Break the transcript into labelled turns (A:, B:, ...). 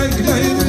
A: lay lay